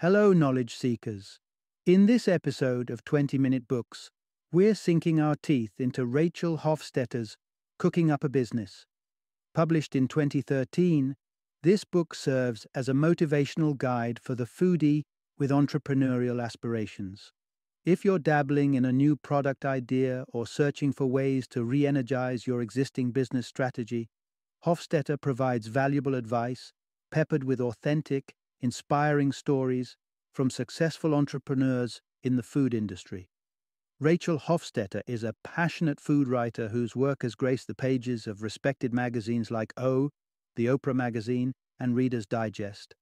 Hello, knowledge seekers. In this episode of 20 Minute Books, we're sinking our teeth into Rachel Hofstetter's Cooking Up a Business. Published in 2013, this book serves as a motivational guide for the foodie with entrepreneurial aspirations. If you're dabbling in a new product idea or searching for ways to re energize your existing business strategy, Hofstetter provides valuable advice, peppered with authentic, inspiring stories from successful entrepreneurs in the food industry. Rachel Hofstetter is a passionate food writer whose work has graced the pages of respected magazines like O, the Oprah Magazine, and Reader's Digest.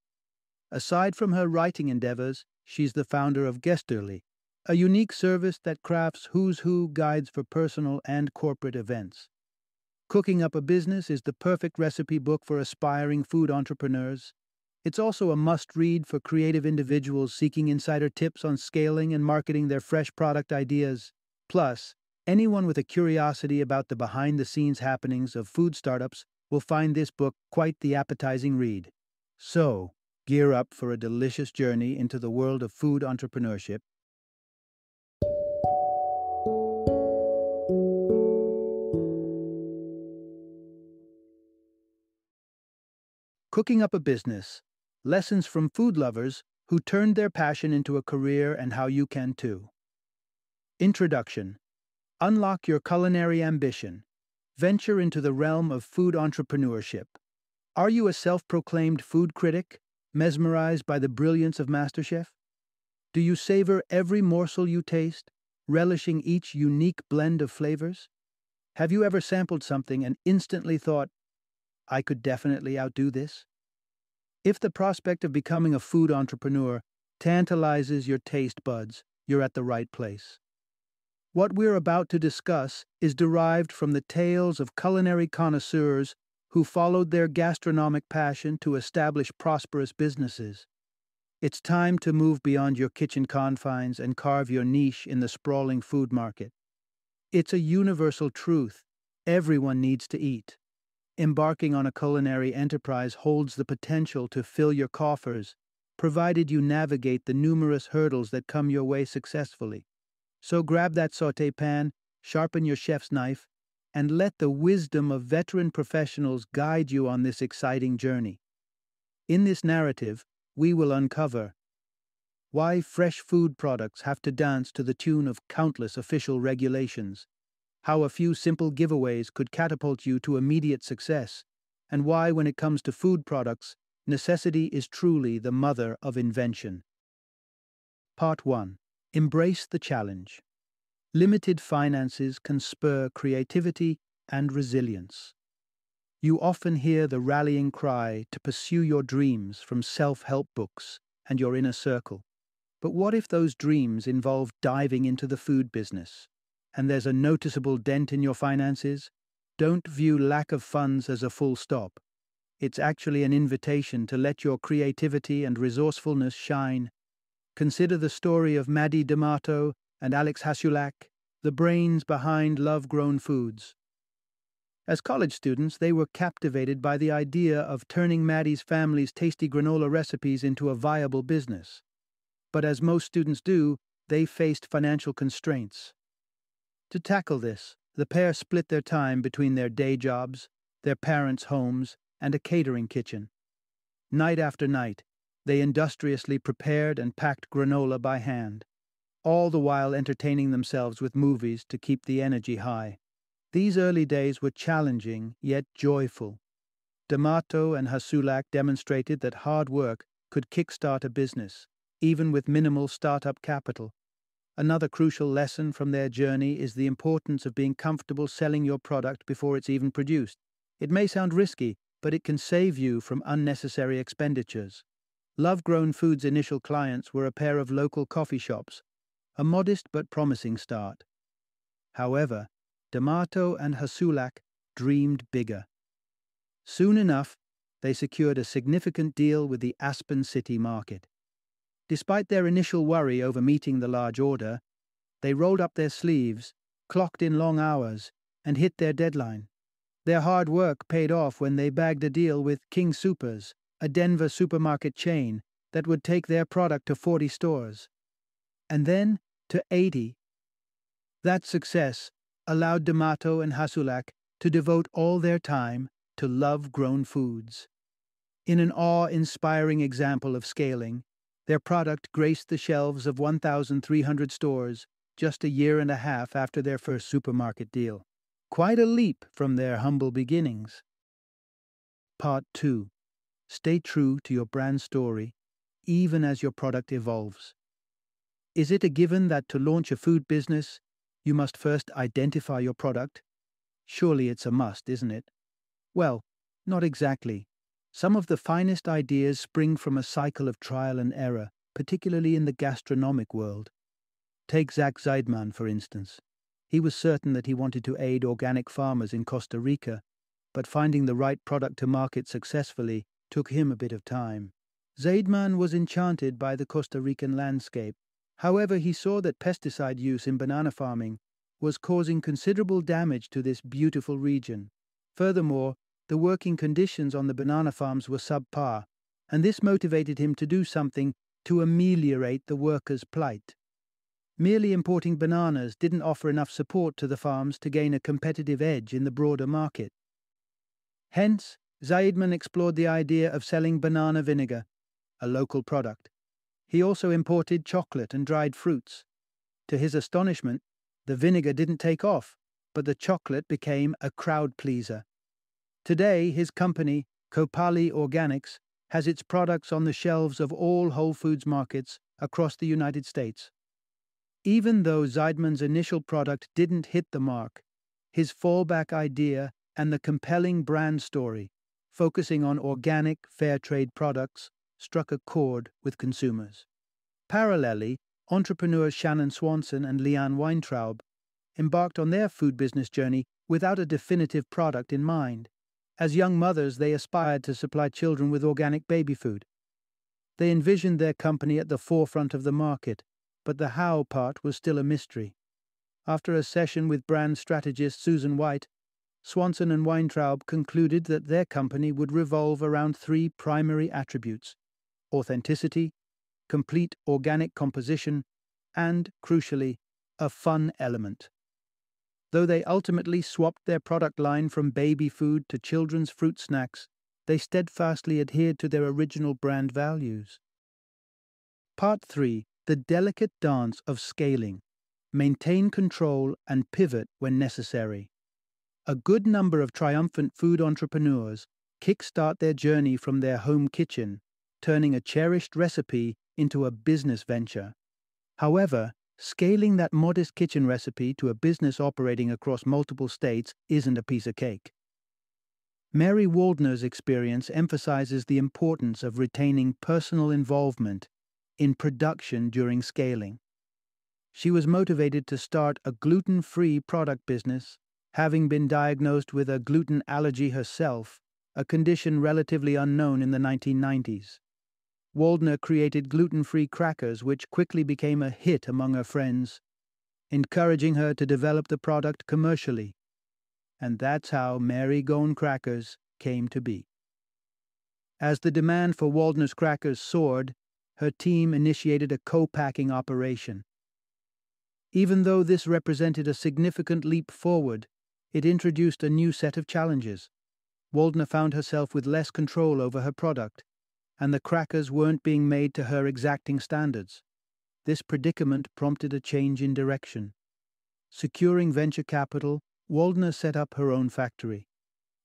Aside from her writing endeavors, she's the founder of Guesterly, a unique service that crafts who's who guides for personal and corporate events. Cooking Up a Business is the perfect recipe book for aspiring food entrepreneurs. It's also a must read for creative individuals seeking insider tips on scaling and marketing their fresh product ideas. Plus, anyone with a curiosity about the behind the scenes happenings of food startups will find this book quite the appetizing read. So, gear up for a delicious journey into the world of food entrepreneurship Cooking Up a Business Lessons from Food Lovers Who Turned Their Passion into a Career and How You Can Too. Introduction Unlock Your Culinary Ambition. Venture into the realm of food entrepreneurship. Are you a self proclaimed food critic, mesmerized by the brilliance of MasterChef? Do you savor every morsel you taste, relishing each unique blend of flavors? Have you ever sampled something and instantly thought, I could definitely outdo this? If the prospect of becoming a food entrepreneur tantalizes your taste buds, you're at the right place. What we're about to discuss is derived from the tales of culinary connoisseurs who followed their gastronomic passion to establish prosperous businesses. It's time to move beyond your kitchen confines and carve your niche in the sprawling food market. It's a universal truth everyone needs to eat. Embarking on a culinary enterprise holds the potential to fill your coffers, provided you navigate the numerous hurdles that come your way successfully. So grab that saute pan, sharpen your chef's knife, and let the wisdom of veteran professionals guide you on this exciting journey. In this narrative, we will uncover why fresh food products have to dance to the tune of countless official regulations, how a few simple giveaways could catapult you to immediate success, and why, when it comes to food products, necessity is truly the mother of invention. Part 1 Embrace the Challenge. Limited finances can spur creativity and resilience. You often hear the rallying cry to pursue your dreams from self help books and your inner circle. But what if those dreams involve diving into the food business? And there's a noticeable dent in your finances, don't view lack of funds as a full stop. It's actually an invitation to let your creativity and resourcefulness shine. Consider the story of Maddie D'Amato and Alex Hasulak, the brains behind Love Grown Foods. As college students, they were captivated by the idea of turning Maddie's family's tasty granola recipes into a viable business. But as most students do, they faced financial constraints. To tackle this, the pair split their time between their day jobs, their parents' homes, and a catering kitchen. Night after night, they industriously prepared and packed granola by hand, all the while entertaining themselves with movies to keep the energy high. These early days were challenging, yet joyful. D'Amato and Hasulak demonstrated that hard work could kickstart a business, even with minimal startup capital. Another crucial lesson from their journey is the importance of being comfortable selling your product before it's even produced. It may sound risky, but it can save you from unnecessary expenditures. Love Grown Foods' initial clients were a pair of local coffee shops, a modest but promising start. However, D'Amato and Hasulak dreamed bigger. Soon enough, they secured a significant deal with the Aspen City market. Despite their initial worry over meeting the large order, they rolled up their sleeves, clocked in long hours, and hit their deadline. Their hard work paid off when they bagged a deal with King Supers, a Denver supermarket chain that would take their product to 40 stores, and then to 80. That success allowed D'Amato and Hasulak to devote all their time to love grown foods. In an awe inspiring example of scaling, their product graced the shelves of 1,300 stores just a year and a half after their first supermarket deal. Quite a leap from their humble beginnings. Part 2 Stay true to your brand story, even as your product evolves. Is it a given that to launch a food business, you must first identify your product? Surely it's a must, isn't it? Well, not exactly. Some of the finest ideas spring from a cycle of trial and error, particularly in the gastronomic world. Take Zach Zaidman, for instance. He was certain that he wanted to aid organic farmers in Costa Rica, but finding the right product to market successfully took him a bit of time. Zaidman was enchanted by the Costa Rican landscape. However, he saw that pesticide use in banana farming was causing considerable damage to this beautiful region. Furthermore, the working conditions on the banana farms were subpar, and this motivated him to do something to ameliorate the workers' plight. Merely importing bananas didn't offer enough support to the farms to gain a competitive edge in the broader market. Hence, Zaidman explored the idea of selling banana vinegar, a local product. He also imported chocolate and dried fruits. To his astonishment, the vinegar didn't take off, but the chocolate became a crowd pleaser. Today, his company, Kopali Organics, has its products on the shelves of all Whole Foods markets across the United States. Even though Zaidman's initial product didn't hit the mark, his fallback idea and the compelling brand story, focusing on organic, fair trade products, struck a chord with consumers. Parallelly, entrepreneurs Shannon Swanson and Leanne Weintraub embarked on their food business journey without a definitive product in mind. As young mothers, they aspired to supply children with organic baby food. They envisioned their company at the forefront of the market, but the how part was still a mystery. After a session with brand strategist Susan White, Swanson and Weintraub concluded that their company would revolve around three primary attributes authenticity, complete organic composition, and, crucially, a fun element. Though they ultimately swapped their product line from baby food to children's fruit snacks, they steadfastly adhered to their original brand values. Part 3 The Delicate Dance of Scaling Maintain control and pivot when necessary. A good number of triumphant food entrepreneurs kickstart their journey from their home kitchen, turning a cherished recipe into a business venture. However, Scaling that modest kitchen recipe to a business operating across multiple states isn't a piece of cake. Mary Waldner's experience emphasizes the importance of retaining personal involvement in production during scaling. She was motivated to start a gluten free product business, having been diagnosed with a gluten allergy herself, a condition relatively unknown in the 1990s. Waldner created gluten free crackers, which quickly became a hit among her friends, encouraging her to develop the product commercially. And that's how Mary Gone Crackers came to be. As the demand for Waldner's crackers soared, her team initiated a co packing operation. Even though this represented a significant leap forward, it introduced a new set of challenges. Waldner found herself with less control over her product and the crackers weren't being made to her exacting standards. This predicament prompted a change in direction. Securing venture capital, Waldner set up her own factory.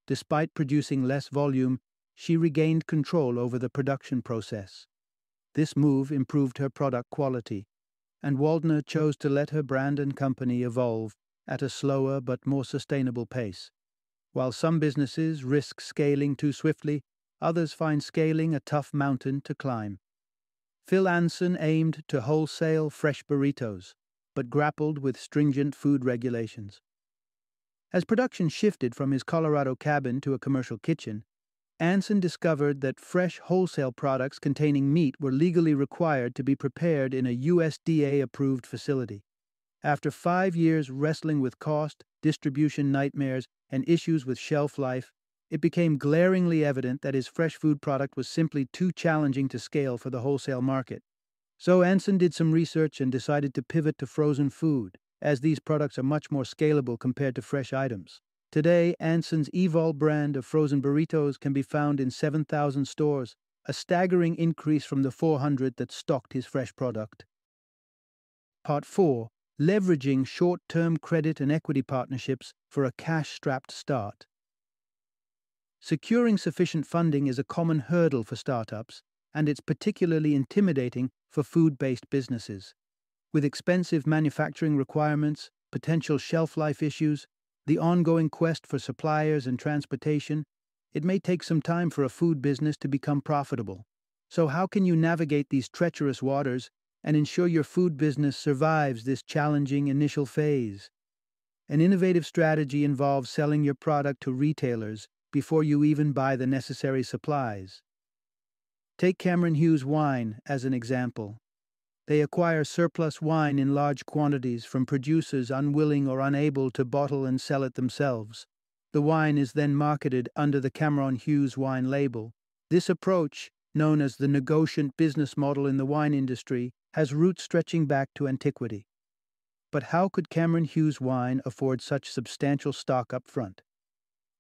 Despite producing less volume, she regained control over the production process. This move improved her product quality, and Waldner chose to let her brand and company evolve at a slower but more sustainable pace. While some businesses risk scaling too swiftly, Others find scaling a tough mountain to climb. Phil Anson aimed to wholesale fresh burritos, but grappled with stringent food regulations. As production shifted from his Colorado cabin to a commercial kitchen, Anson discovered that fresh wholesale products containing meat were legally required to be prepared in a USDA approved facility. After five years wrestling with cost, distribution nightmares, and issues with shelf life, it became glaringly evident that his fresh food product was simply too challenging to scale for the wholesale market. So Anson did some research and decided to pivot to frozen food, as these products are much more scalable compared to fresh items. Today, Anson's Evol brand of frozen burritos can be found in 7,000 stores, a staggering increase from the 400 that stocked his fresh product. Part 4 Leveraging short term credit and equity partnerships for a cash strapped start. Securing sufficient funding is a common hurdle for startups, and it's particularly intimidating for food based businesses. With expensive manufacturing requirements, potential shelf life issues, the ongoing quest for suppliers and transportation, it may take some time for a food business to become profitable. So, how can you navigate these treacherous waters and ensure your food business survives this challenging initial phase? An innovative strategy involves selling your product to retailers before you even buy the necessary supplies. Take Cameron Hughes wine as an example. They acquire surplus wine in large quantities from producers unwilling or unable to bottle and sell it themselves. The wine is then marketed under the Cameron Hughes wine label. This approach, known as the negotiant business model in the wine industry, has roots stretching back to antiquity. But how could Cameron Hughes wine afford such substantial stock up front?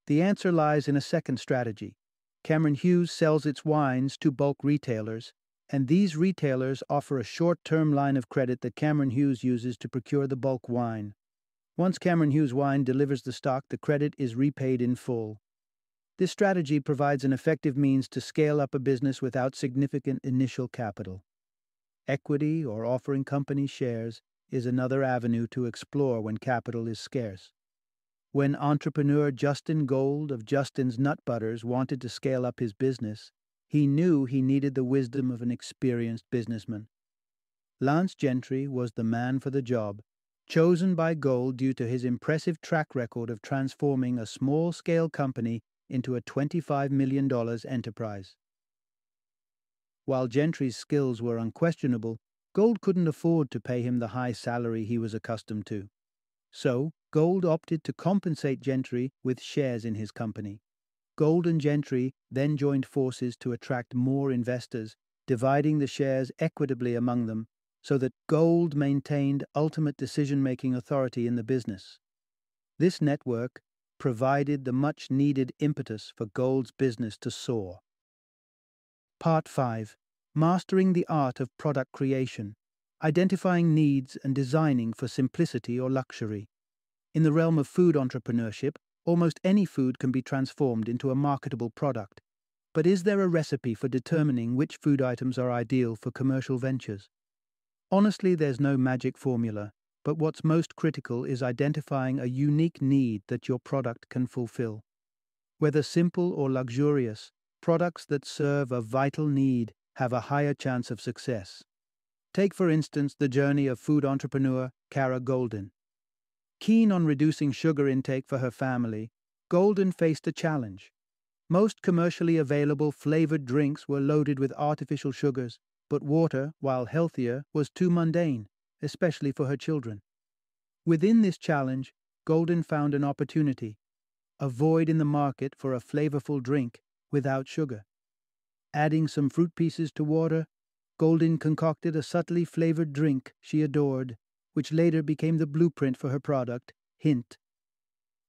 The answer lies in a second strategy. Cameron Hughes sells its wines to bulk retailers, and these retailers offer a short term line of credit that Cameron Hughes uses to procure the bulk wine. Once Cameron Hughes Wine delivers the stock, the credit is repaid in full. This strategy provides an effective means to scale up a business without significant initial capital. Equity or offering company shares is another avenue to explore when capital is scarce. When entrepreneur Justin Gold of Justin's Nut Butters wanted to scale up his business, he knew he needed the wisdom of an experienced businessman. Lance Gentry was the man for the job, chosen by Gold due to his impressive track record of transforming a small scale company into a $25 million enterprise. While Gentry's skills were unquestionable, Gold couldn't afford to pay him the high salary he was accustomed to. So, Gold opted to compensate Gentry with shares in his company. Gold and Gentry then joined forces to attract more investors, dividing the shares equitably among them so that Gold maintained ultimate decision making authority in the business. This network provided the much needed impetus for Gold's business to soar. Part 5 Mastering the Art of Product Creation, Identifying Needs and Designing for Simplicity or Luxury. In the realm of food entrepreneurship, almost any food can be transformed into a marketable product. But is there a recipe for determining which food items are ideal for commercial ventures? Honestly, there's no magic formula, but what's most critical is identifying a unique need that your product can fulfill. Whether simple or luxurious, products that serve a vital need have a higher chance of success. Take, for instance, the journey of food entrepreneur Kara Goldin. Keen on reducing sugar intake for her family, Goldin faced a challenge. Most commercially available flavored drinks were loaded with artificial sugars, but water, while healthier, was too mundane, especially for her children. Within this challenge, Goldin found an opportunity a void in the market for a flavorful drink without sugar. Adding some fruit pieces to water, Goldin concocted a subtly flavored drink she adored which later became the blueprint for her product, Hint.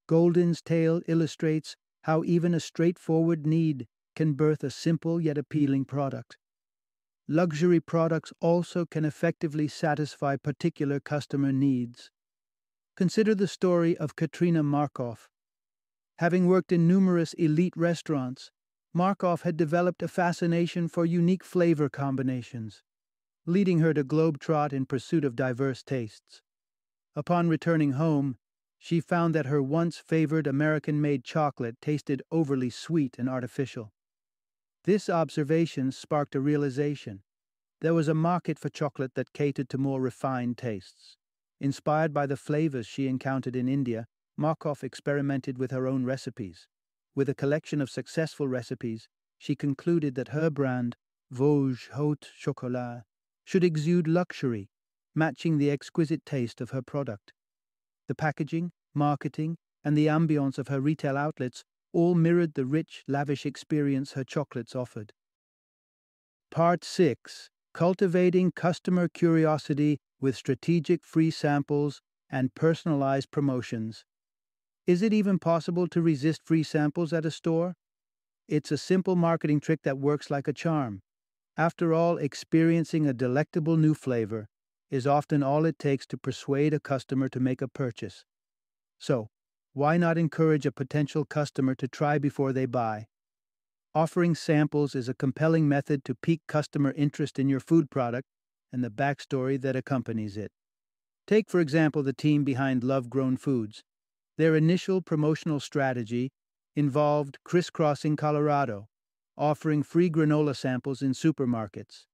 Goldin's tale illustrates how even a straightforward need can birth a simple yet appealing product. Luxury products also can effectively satisfy particular customer needs. Consider the story of Katrina Markoff. Having worked in numerous elite restaurants, Markoff had developed a fascination for unique flavor combinations leading her to globetrot in pursuit of diverse tastes. Upon returning home, she found that her once favored American made chocolate tasted overly sweet and artificial. This observation sparked a realization. There was a market for chocolate that catered to more refined tastes. Inspired by the flavors she encountered in India, Markoff experimented with her own recipes. With a collection of successful recipes, she concluded that her brand, Vosges Haute Chocolat, should exude luxury, matching the exquisite taste of her product. The packaging, marketing, and the ambience of her retail outlets all mirrored the rich, lavish experience her chocolates offered. Part 6 Cultivating Customer Curiosity with Strategic Free Samples and Personalized Promotions. Is it even possible to resist free samples at a store? It's a simple marketing trick that works like a charm. After all, experiencing a delectable new flavor is often all it takes to persuade a customer to make a purchase. So, why not encourage a potential customer to try before they buy? Offering samples is a compelling method to pique customer interest in your food product and the backstory that accompanies it. Take, for example, the team behind Love Grown Foods. Their initial promotional strategy involved crisscrossing Colorado, offering free granola samples in supermarkets.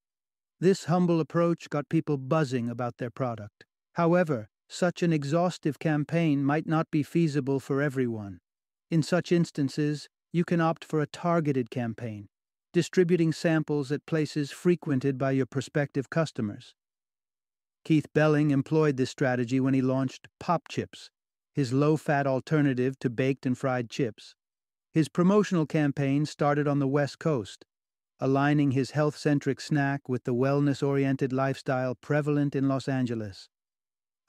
This humble approach got people buzzing about their product. However, such an exhaustive campaign might not be feasible for everyone. In such instances, you can opt for a targeted campaign, distributing samples at places frequented by your prospective customers. Keith Belling employed this strategy when he launched Pop Chips, his low fat alternative to baked and fried chips. His promotional campaign started on the West Coast, aligning his health centric snack with the wellness oriented lifestyle prevalent in Los Angeles.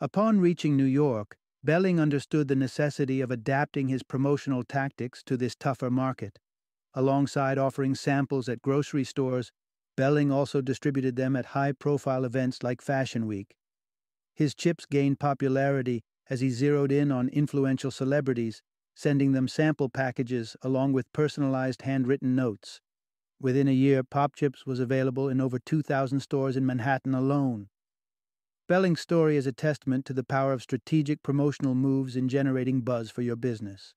Upon reaching New York, Belling understood the necessity of adapting his promotional tactics to this tougher market. Alongside offering samples at grocery stores, Belling also distributed them at high profile events like Fashion Week. His chips gained popularity as he zeroed in on influential celebrities, sending them sample packages along with personalized handwritten notes. Within a year, Pop Chips was available in over 2,000 stores in Manhattan alone. Belling's story is a testament to the power of strategic promotional moves in generating buzz for your business.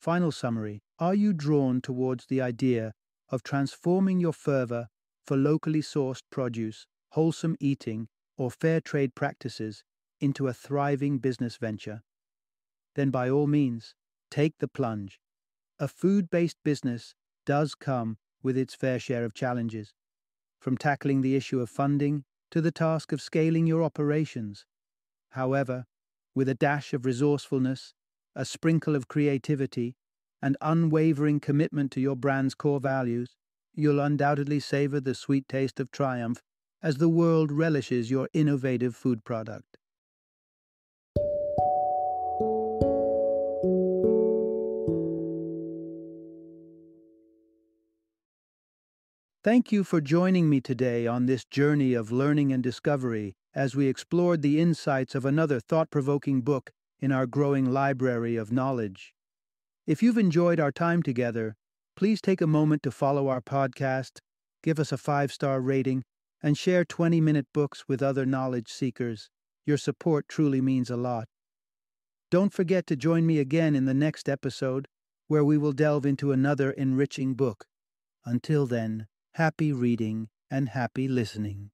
Final summary Are you drawn towards the idea of transforming your fervor for locally sourced produce, wholesome eating, or fair trade practices into a thriving business venture? Then, by all means, take the plunge. A food based business does come with its fair share of challenges, from tackling the issue of funding to the task of scaling your operations. However, with a dash of resourcefulness, a sprinkle of creativity, and unwavering commitment to your brand's core values, you'll undoubtedly savor the sweet taste of triumph as the world relishes your innovative food product. Thank you for joining me today on this journey of learning and discovery as we explored the insights of another thought provoking book in our growing library of knowledge. If you've enjoyed our time together, please take a moment to follow our podcast, give us a five star rating, and share 20 minute books with other knowledge seekers. Your support truly means a lot. Don't forget to join me again in the next episode, where we will delve into another enriching book. Until then, Happy reading and happy listening.